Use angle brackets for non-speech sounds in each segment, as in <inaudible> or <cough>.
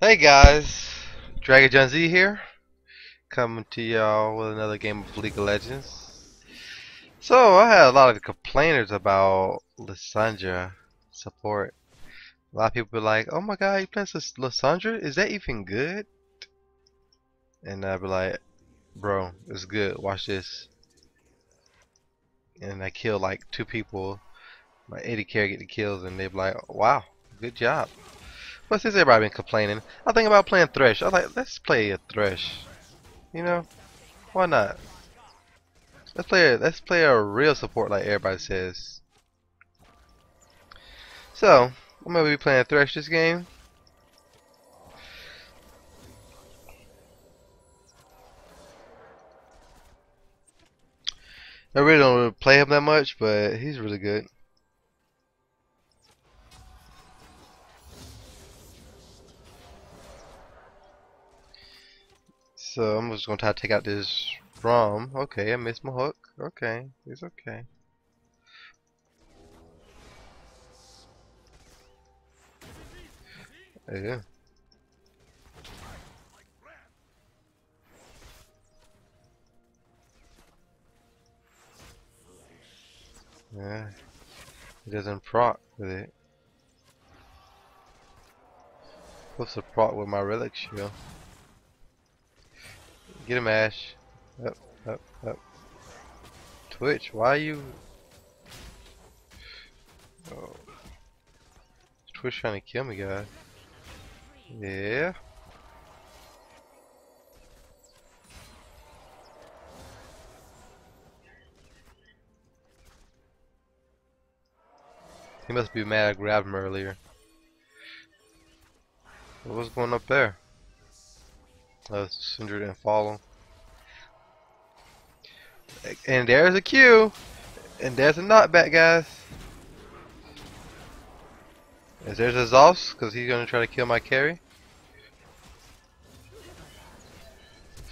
Hey guys, Dragon John Z here, coming to y'all with another game of League of Legends. So I had a lot of complainers about Lissandra support. A lot of people were like, "Oh my God, you playing Lissandra? Is that even good?" And I'd be like, "Bro, it's good. Watch this." And I killed like two people. My AD carry get the kills, and they'd be like, "Wow, good job." But since everybody been complaining, I think about playing Thresh. I was like, let's play a Thresh. You know, why not? Let's play. A, let's play a real support like everybody says. So I'm gonna be playing Thresh this game. I really don't really play him that much, but he's really good. So I'm just gonna try to take out this ROM. Okay, I missed my hook. Okay, it's okay. Yeah. Yeah. It doesn't proc with it. Supposed to proc with my relic shield. Get him, Ashe. Up, up, up. Twitch, why you... Oh. Twitch trying to kill me, guy. Yeah. He must be mad I grabbed him earlier. What was going up there? Uh, Syndra didn't follow. And there's a Q. And there's a knockback, guys. Is there's a Zos, because he's going to try to kill my carry.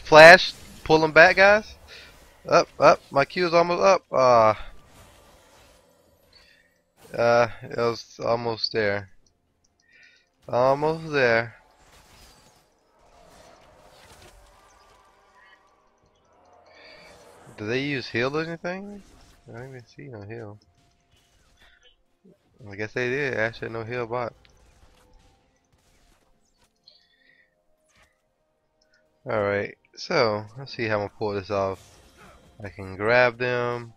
Flash, pull him back, guys. Up, up, my Q is almost up. Ah. Uh, uh, it was almost there. Almost there. Do they use heal or anything? I don't even see no heal. I guess they did. Actually, no heal bot. Alright, so let's see how I'm gonna pull this off. I can grab them,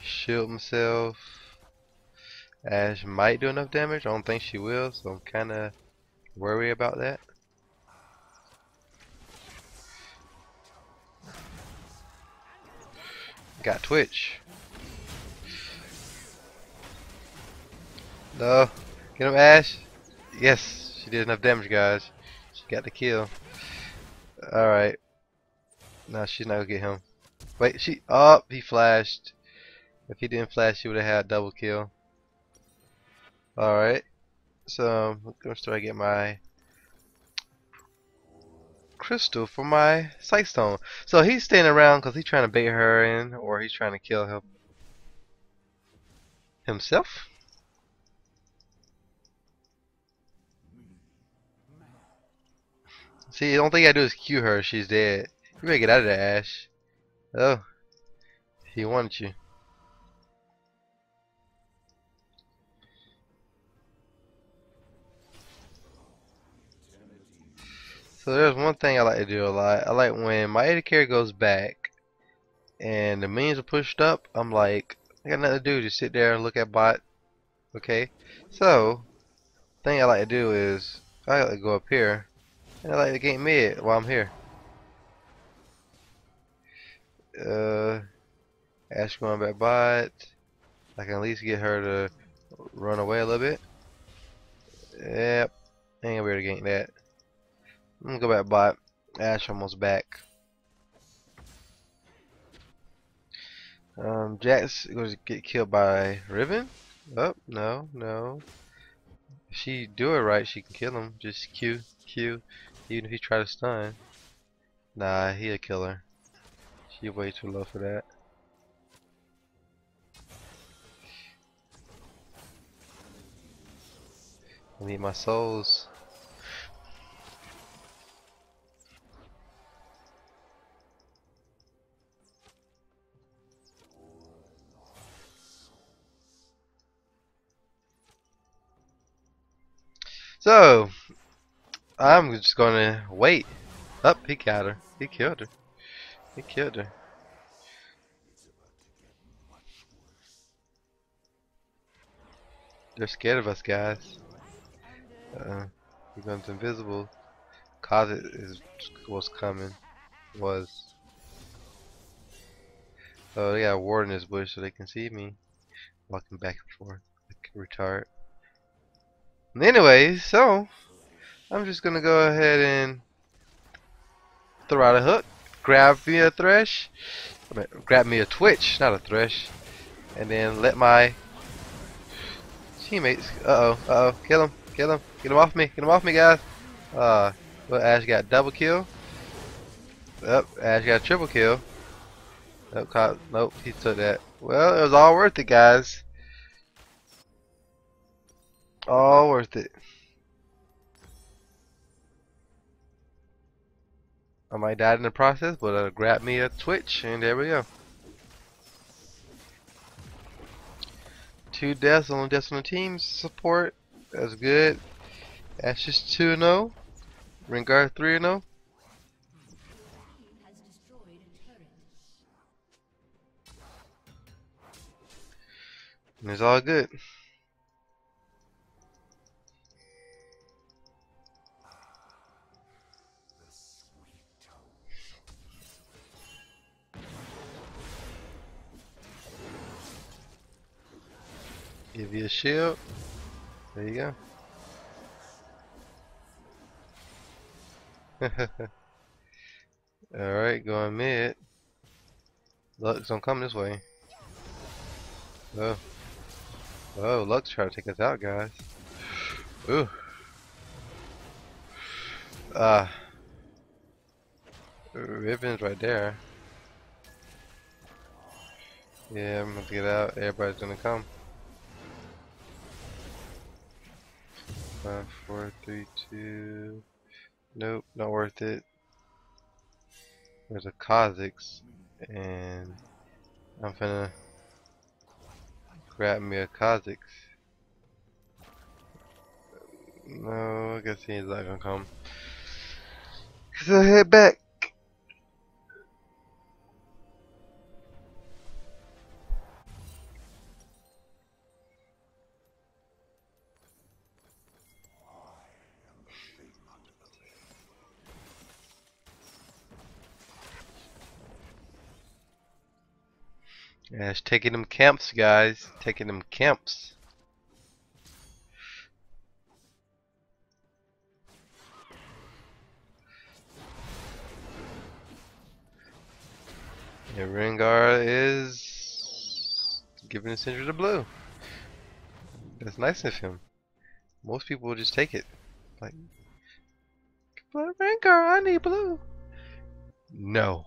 shield myself. Ashe might do enough damage. I don't think she will, so I'm kinda worried about that. Got Twitch. No. Get him, Ashe. Yes, she did enough damage, guys. She got the kill. Alright. Now she's not gonna get him. Wait, she. Oh, he flashed. If he didn't flash, she would have had double kill. Alright. So, I'm gonna start get my crystal for my sightstone. So he's staying around because he's trying to bait her in, or he's trying to kill him himself. See, the only thing I do is Q her. She's dead. You better get out of there, Ashe. Oh, he wants you. So there's one thing I like to do a lot. I like when my AD carry goes back and the minions are pushed up, I'm like, I got nothing to do, just sit there and look at bot. Okay? So, thing I like to do is, I like to go up here, and I like to gain mid while I'm here. Uh, Ashe going back bot. I can at least get her to run away a little bit. Yep, ain't gonna be able to gank that. I'm gonna go back bot. Ashe almost back. Um, going to get killed by Riven? Oh, no, no. If she do it right, she can kill him. Just Q, Q. Even if he try to stun. Nah, he a killer. She way too low for that. I need my souls. So, I'm just gonna wait. Up, oh, he got her. He killed her. He killed her. They're scared of us, guys. Uh, becomes invisible. Cause it is was coming. Was. Oh, they got a ward in this bush so they can see me. Walking back and forth. Like retard. Anyway, so I'm just gonna go ahead and throw out a hook, grab me a thresh, I mean, grab me a twitch, not a thresh, and then let my teammates. Uh oh, uh oh, kill him, kill him, get him off me, get him off me, guys. Uh, well, Ashe got double kill. Yep, Ashe got triple kill. Nope, caught, nope, he took that. Well, it was all worth it, guys. All worth it. I might die in the process, but uh, grab me a Twitch, and there we go. Two deaths, only deaths on the team support. That's good. Ashes 2 0. Rengar 3 0. And it's all good. Give you a shield. There you go. <laughs> Alright, going mid. Lux don't come this way. Oh. Oh, Lux trying to take us out, guys. Ooh. Ah. Uh, Riven's right there. Yeah, I'm gonna get out. Everybody's gonna come. Five, four, three, two. Nope, not worth it. There's a Kha'Zix, and I'm gonna grab me a Kha'Zix. No, I guess he's not gonna come. So head back. Taking them camps, guys. Taking them camps. Yeah, Rengar is giving Syndra the blue. That's nice of him. Most people will just take it. Like, but Rengar, I need blue. No.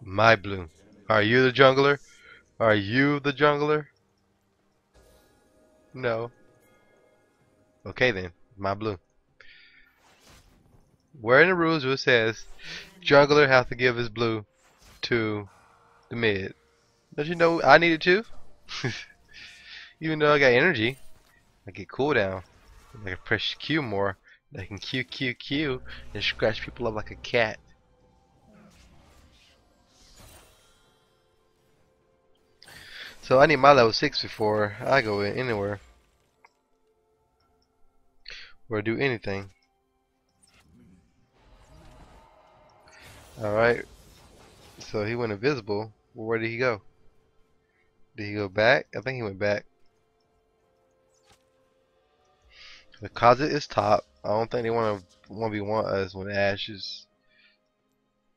My blue. Are you the jungler? Are you the jungler? No. Okay then, my blue. Where in the rules it says jungler has to give his blue to the mid. Don't you know I need it too? <laughs> Even though I got energy, I get cooldown. I can press Q more. I can Q Q Q and scratch people up like a cat. So I need my level 6 before I go anywhere. Or do anything. Alright. So he went invisible. Where did he go? Did he go back? I think he went back. The closet is top. I don't think they want to 1v1 us when Ashe is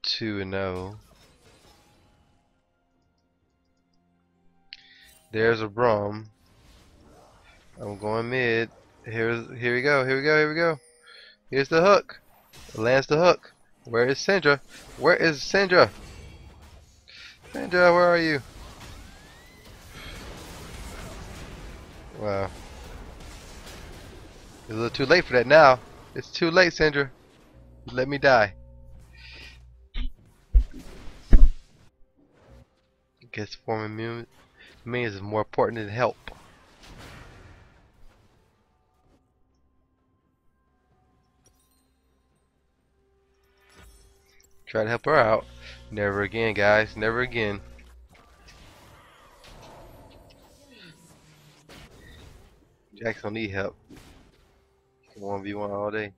2 and 0. There's a Braum. I'm going mid. Here's here we go. Here we go. Here we go. Here's the hook. Lands the hook. Where is Syndra? Where is Syndra? Syndra, where are you? Wow. It's a little too late for that now. It's too late, Syndra. Let me die. Guess form immune means is more important than help. Try to help her out. Never again, guys. Never again. Jackson need help. 1v1 all day.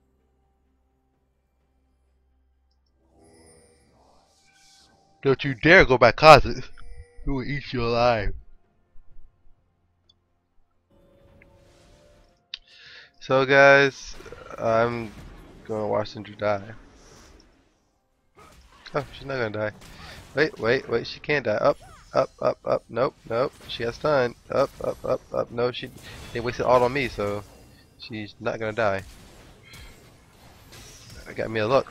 Don't you dare go by closet. We will eat you alive. So guys, I'm gonna watch Syndra die. Oh, she's not gonna die. Wait, wait, wait, she can't die. Up, up, up, up. Nope, nope. She has time. Up, up, up, up. No, she they wasted all on me, so she's not gonna die. I got me a Lux.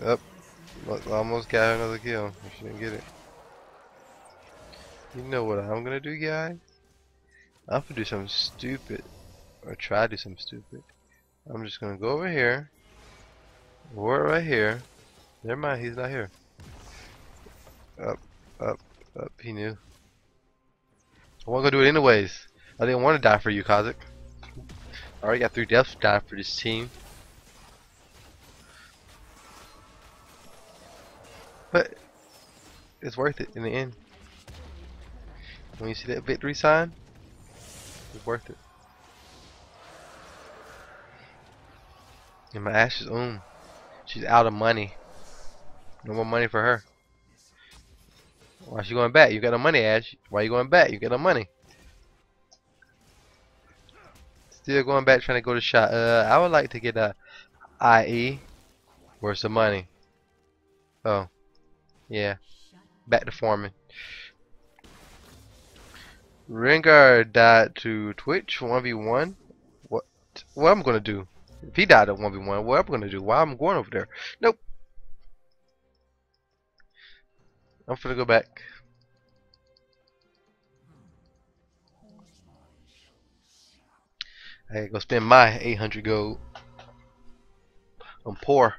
Up. Almost got another kill. She didn't get it. You know what I'm gonna do, guys? I'm gonna do something stupid. Or try to do something stupid. I'm just gonna go over here. Ward right here. Never mind, he's not here. Up, up, up, he knew. I wasn't gonna do it anyways. I didn't want to die for you, Kha'Zix. I already got three deaths to die for this team. But it's worth it in the end. When you see that victory sign, worth it. And my Ashe is um, she's out of money. No more money for her. Why she going back? You got no money, Ashe. Why you going back? You got no money. Still going back trying to go to shot. Uh, I would like to get a IE. Where's the money? Oh. Yeah. Back to farming. Rengar died to Twitch 1v1. What what I'm gonna do? If he died at 1v1, what am I'm gonna do? Why am I'm going over there? Nope. I'm gonna go back. I gotta go spend my 800 gold. I'm poor.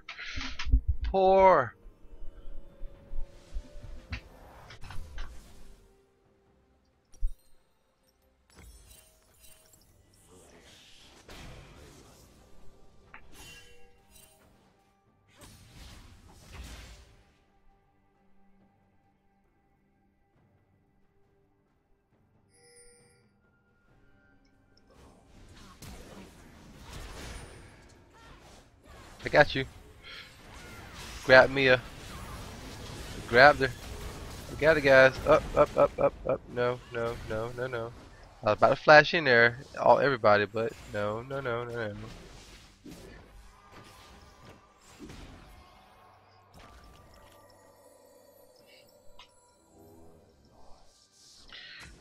Poor. I got you. Grab me a. Grabbed her. I got it, guys. Up, up, up, up, up. No, no, no, no, no. I was about to flash in there, all everybody, but no, no, no, no, no.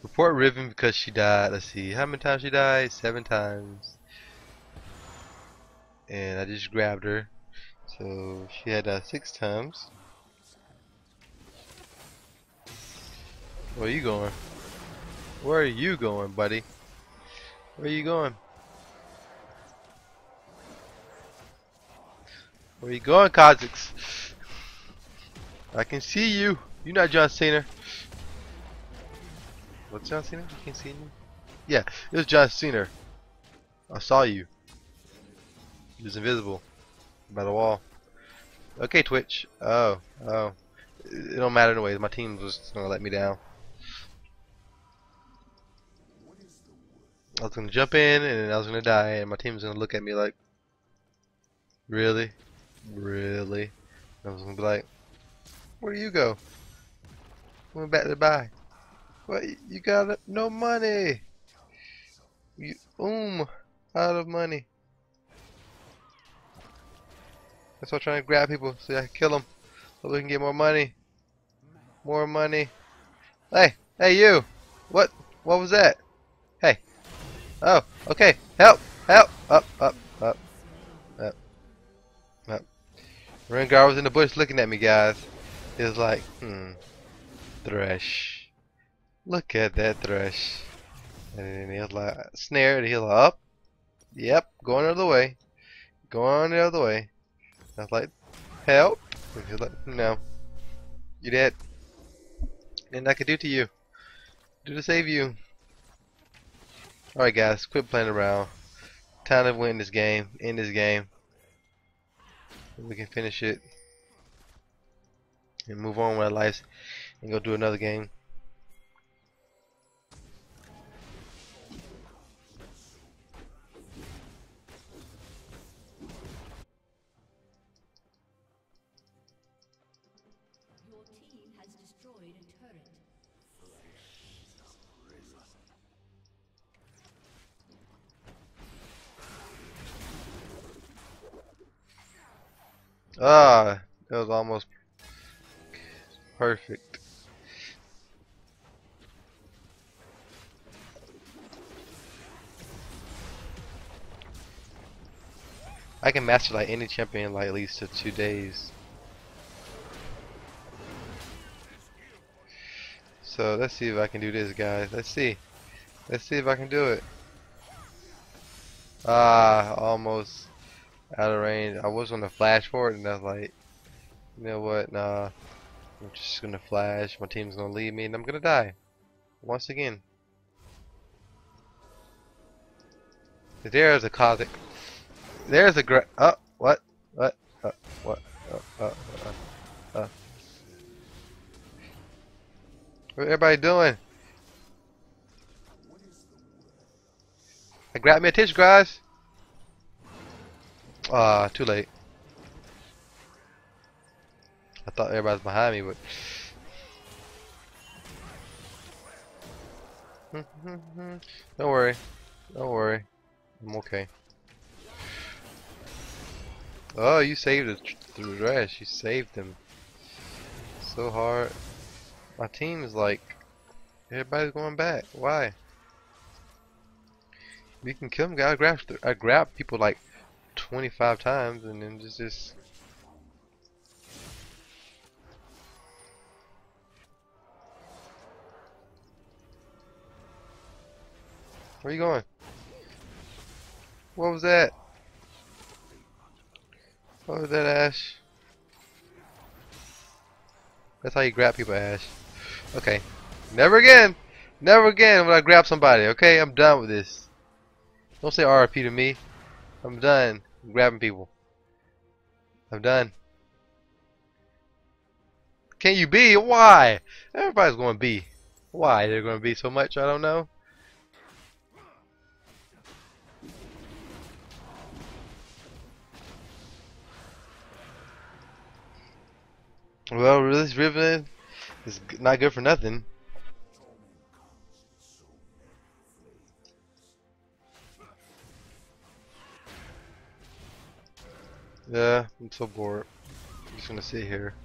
Report Riven because she died. Let's see, how many times she died? Seven times and I just grabbed her. So she had uh, six times. Where are you going? Where are you going buddy? Where are you going? Where are you going Kha'Zix? I can see you. You're not John Cena. What's John Cena? You can't see me? Yeah, it was John Cena. I saw you he was invisible by the wall. Okay, Twitch. Oh, oh. It don't matter anyways. My team was gonna let me down. I was gonna jump in and I was gonna die, and my team was gonna look at me like, really, really. And I was gonna be like, where do you go? Went back to buy. What? You got no money. You um out of money. That's why I'm trying to grab people so I can kill them. So we can get more money. More money. Hey, hey you! What? What was that? Hey. Oh, okay. Help! Help! Up, up, up, up, up. Rengar was in the bush looking at me, guys. He was like, hmm, Thresh. Look at that Thresh. And then he was like, snared. He was like, up. Yep, going the other way. Going the other way. I was like, help? And he's like, no. You're dead. And I could do to you. Do to save you. Alright guys, quit playing around. Time to win this game. End this game. We can finish it. And move on with our lives. And go do another game. Ah, that was almost perfect. I can master like any champion like at least to two days. So let's see if I can do this, guys. Let's see. Let's see if I can do it. Ah, almost out of range. I was gonna flash for it, and I was like, you know what? Nah, I'm just gonna flash. My team's gonna leave me, and I'm gonna die once again. There's a cosmic. There's a gra. Oh, what? What? Uh, what? Uh, uh, uh, uh. What everybody doing? I grabbed me a tissue, guys. Ah, too late. I thought everybody's behind me, but <laughs> don't worry, don't worry, I'm okay. Oh, you saved the, trash. You saved them so hard. My team is like everybody's going back. Why? We can kill them. I grab, I grab people like 25 times and then just just Where you going? What was that? What was that, Ashe? That's how you grab people, Ashe. Okay. Never again! Never again when I grab somebody, okay? I'm done with this. Don't say RP to me. I'm done grabbing people. I'm done. Can you be? Why? Everybody's going to be. Why? They're going to be so much? I don't know. Well, this Riven is not good for nothing. Yeah, I'm so bored. I'm just gonna sit here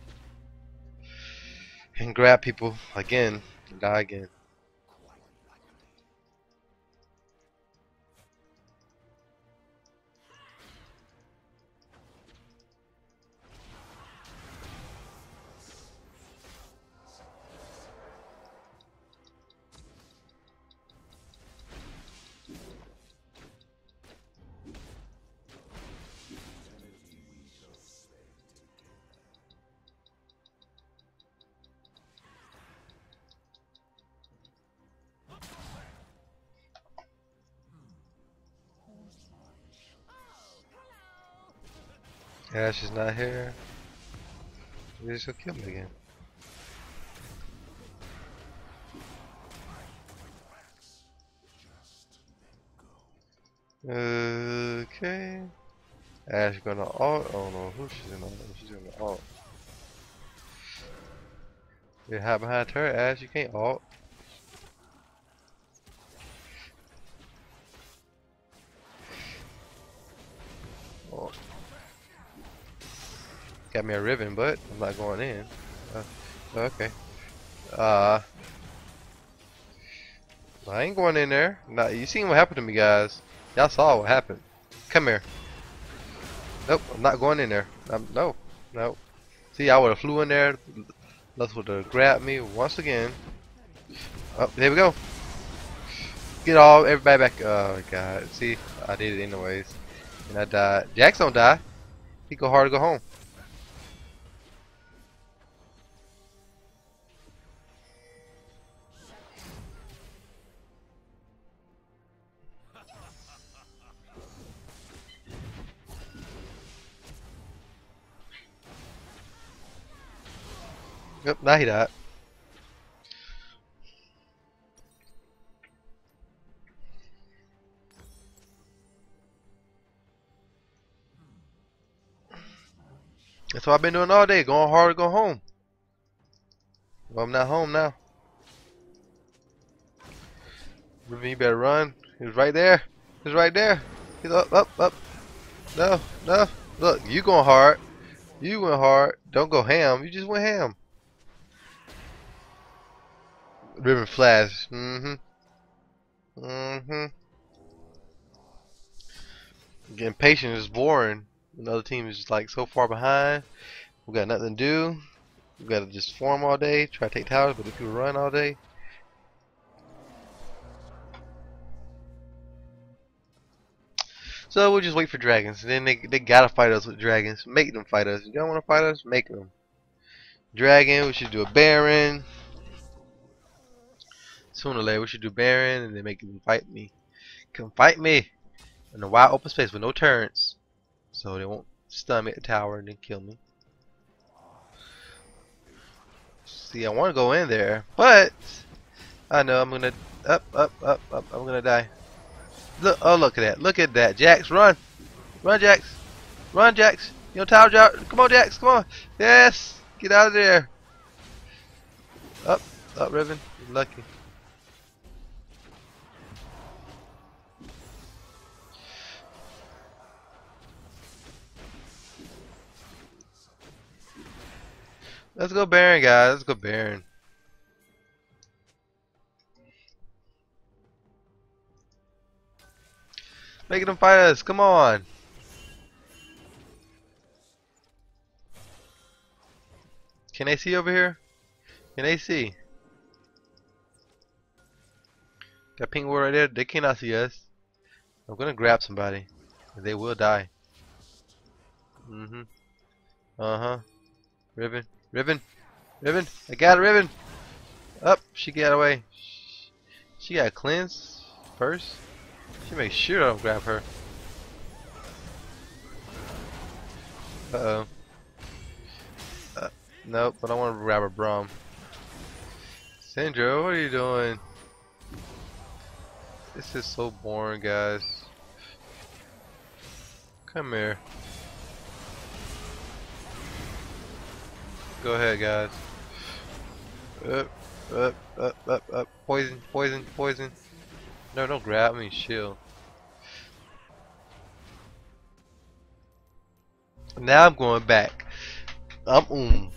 and grab people again and die again. Ashe is not here. He's just gonna kill me again. Okay. Ashe gonna ult. Oh no, who she's gonna She's gonna ult. You hide behind her, Ashe. You can't ult. Got me a Riven, but I'm not going in. Uh, okay. Uh. I ain't going in there. You seen what happened to me, guys. Y'all saw what happened. Come here. Nope, I'm not going in there. I'm, no, no. See, I would have flew in there. Lux would have grabbed me once again. Oh, there we go. Get all everybody back. Oh god. See, I did it anyways, and I died. Jax don't die. He go hard to go home. Yep, now he died. That's what I've been doing all day, going hard to go home. Well, I'm not home now. Ruben, you better run. He's right there. He's right there. He's up, up, up. No, no. Look, you going hard. You went hard. Don't go ham. You just went ham. Riven flash. Mm-hmm. Mm-hmm. Getting patient is boring. Another team is just like so far behind. We got nothing to do. We gotta just farm all day, try to take towers, but if you run all day. So we'll just wait for dragons. And then they they gotta fight us with dragons. Make them fight us. You don't wanna fight us? Make them. Dragon, we should do a Baron. Sooner or later we should do Baron and then make them fight me. Come fight me! In a wide open space with no turrets. So they won't stun me at the tower and then kill me. See, I want to go in there, but I know I'm gonna up, up, up, up. I'm gonna die. Look! Oh, look at that! Look at that! Jax, run, run, Jax, run, Jax. You know, tower, Jax. Come on, Jax. Come on. Yes, get out of there. Up, up, Riven. You're lucky. Let's go Baron, guys. Let's go Baron. Making them fight us. Come on. Can they see over here? Can they see? Got pink ward right there. They cannot see us. I'm gonna grab somebody. They will die. Mm-hmm. Uh-huh. Riven. Riven. Riven. I got a Riven. Up. she got away. She got cleanse first. She makes sure I don't grab her. Uh-oh. Uh, nope, but I want to grab a Braum. Syndra, what are you doing? This is so boring, guys. Come here. Go ahead, guys. Up, up, up, up, up. Poison, poison, poison. No, don't grab me, shield. Now I'm going back. I'm um.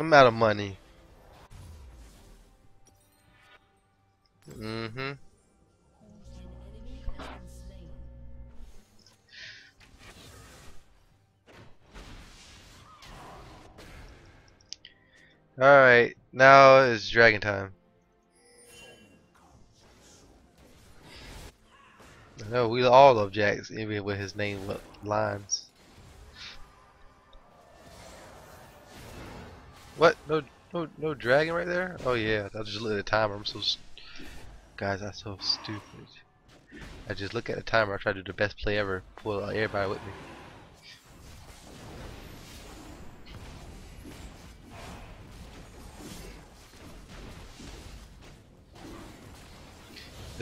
I'm out of money. Mm-hmm. Alright, now it's dragon time. I know we all love Jax, even with his name li- lines. What? No, no, no dragon right there? Oh yeah, I just look at the timer. I'm so, guys, that's so stupid. I just look at the timer. I try to do the best play ever. Pull everybody with me.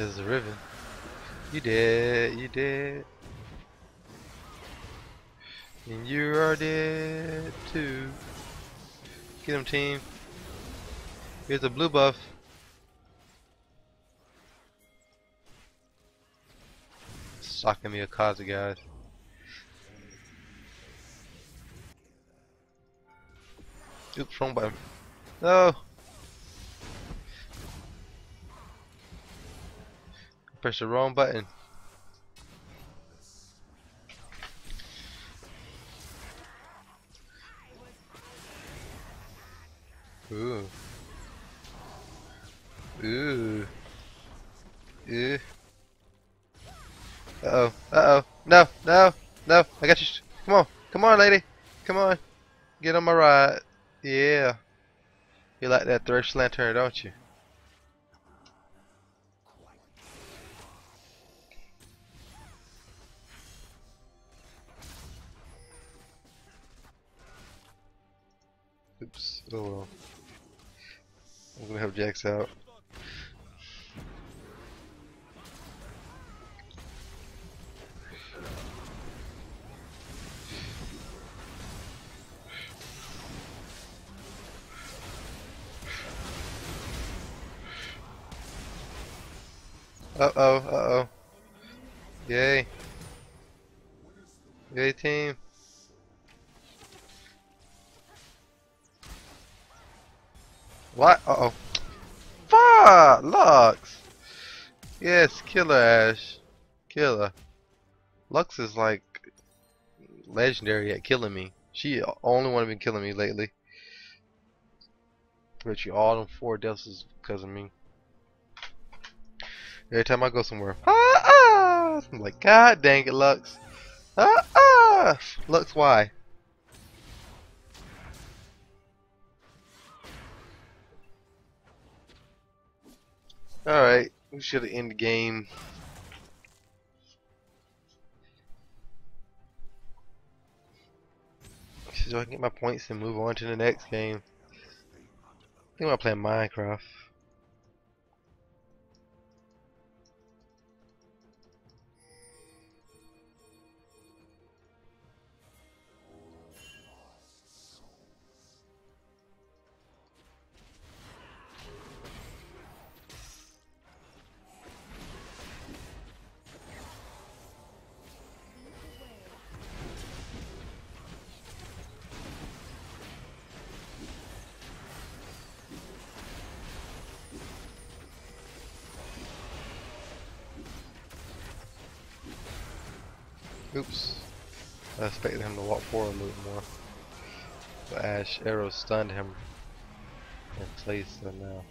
This is a Riven. You did, you did. And you are dead too. Get him team. Here's a blue buff. Socking me a Kaza guys. Oops, wrong button. No! Press the wrong button. Ooh. Ooh. Ooh. Uh oh. Uh oh. No. No. No. I got you. Come on. Come on, lady. Come on. Get on my ride. Yeah. You like that Thresh lantern, don't you? Oh well. I'm gonna have Jax out. Uh oh, uh oh. Yay. Yay, team. What? Uh oh. Fuck! Lux! Yes, killer Ashe. Killer. Lux is like legendary at killing me. She only one been killing me lately. But you all them four deaths is because of me. Every time I go somewhere, ah, ah! I'm like, God dang it, Lux. Ah, ah! Lux, why? Alright, we should end the game. So I can get my points and move on to the next game. I think I'm playing Minecraft. But Ashe arrow stunned him in place, so now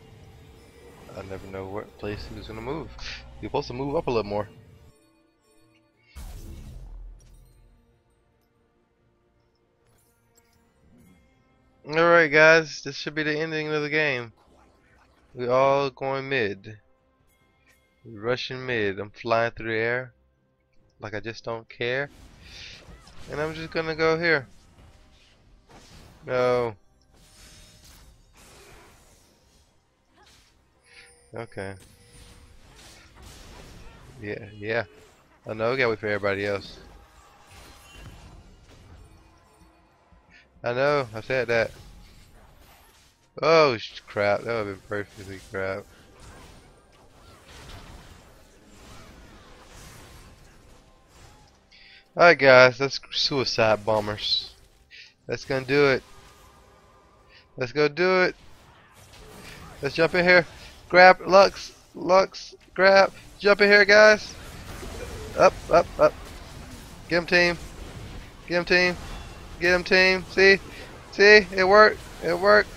uh, I never know what place he was gonna move. You're supposed to move up a little more. Alright guys, this should be the ending of the game. We all going mid. We're rushing mid. I'm flying through the air like I just don't care. And I'm just gonna go here. No. Okay. Yeah, yeah. I know, I gotta wait for everybody else. I know, I said that. Oh crap, that would have been perfectly crap. Alright guys, that's suicide bombers. That's gonna do it. Let's go do it. Let's jump in here. Grab Lux, Lux, grab. Jump in here guys. Up, up, up. Get him team. Get him team. Get him team. See? See? It worked. It worked.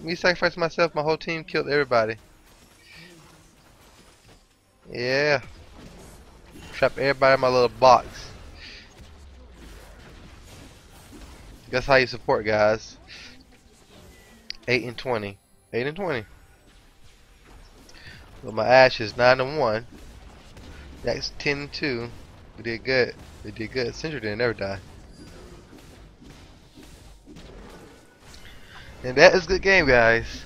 Me sacrificing myself, my whole team killed everybody. Yeah. Trap everybody in my little box. That's how you support guys. 8 and 20. 8 and 20. Well, my Ashe is 9 and 1. That's 10 and 2. We did good. We did good. Syndra didn't ever die. And that is good game, guys.